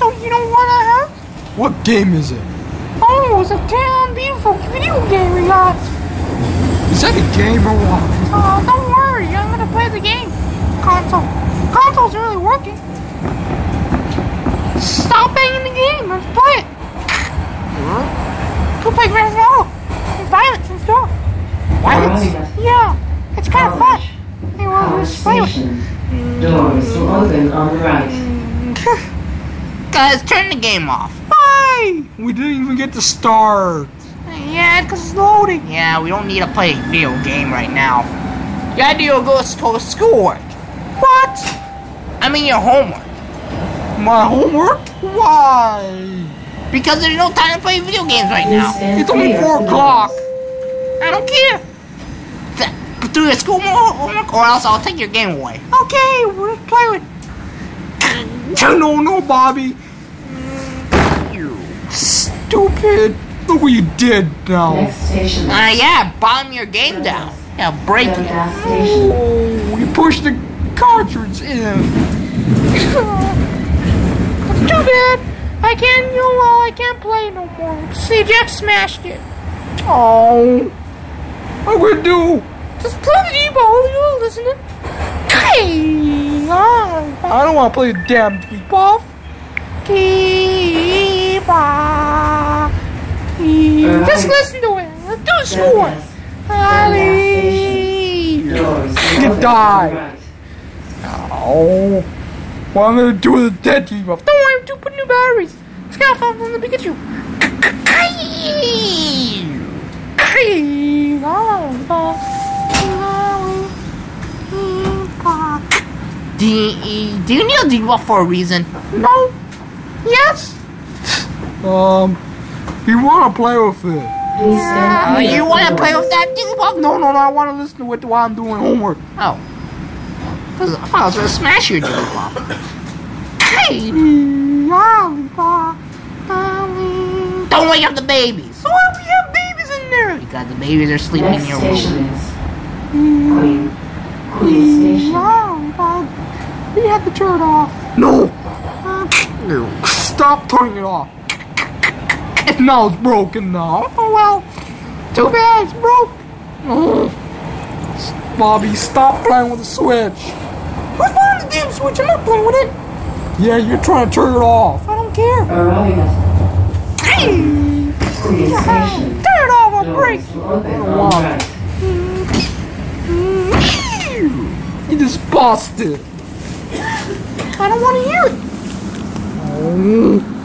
so you don't want to have? What game is it? Oh, it's a damn beautiful video game we got. Is that a game or what? Uh, don't worry, I'm gonna play the game. Console. Console's really working. Stop banging the game, let's play it. Go play Grand Theft Auto. There's violence and stuff. Violence? Yeah, it's kind of fun. Hey, well, Power let's play it. station. Doors will open on the right. Guys, turn the game off. Why? We didn't even get to start. Yeah, because it's loading. Yeah, we don't need to play a video game right now. You gotta do your go to schoolwork. What? I mean your homework. My homework? Why? Because there's no time to play video games right now. It's only four o'clock. I don't care. Do your school homework or else I'll take your game away. Okay, we'll play with. No, no, Bobby. You. Stupid. Look what you did now. Next station Uh, yeah, bomb your game down. Yeah, break the it. Oh, you pushed the cartridge in. It's too bad. I can't, you know, well, I can't play no more. See, Jack smashed it. Oh. What we do? Just play the Debo, you listening? Hey, ah, I don't want to play the damn deep off. Debo. Just listen to it. Do a The score. Ali. You open die. on. Oh. What I'm gonna do with the dead deep off? Don't worry, I'm put new batteries. It's got fun from the Pikachu. Do you, do you need a debuff for a reason? No. Yes. Um, you want to play with it? Please stand Uh, you want to play with that debuff? No, no, no. I want to listen to it while I'm doing homework. Oh. I I thought I was gonna smash your debuff. Hey, lollipop, lolly. Don't wake up the babies. Why do we have babies in there? Because the babies are sleeping in Next your station room. is Queen. Queen Station. Lollipop. We had to turn it off. No. Uh, No. Stop turning it off. Now it's broken now. oh well. Too bad it's broke. Oh. Bobby, stop playing with the switch. Who's playing the damn switch? I'm not playing with it. Yeah, you're trying to turn it off. I don't care. Arrival. Hey, Queen turn it off. I'll break. Doors will open on Wow. the right. You just busted. I don't want to hear it. Oh.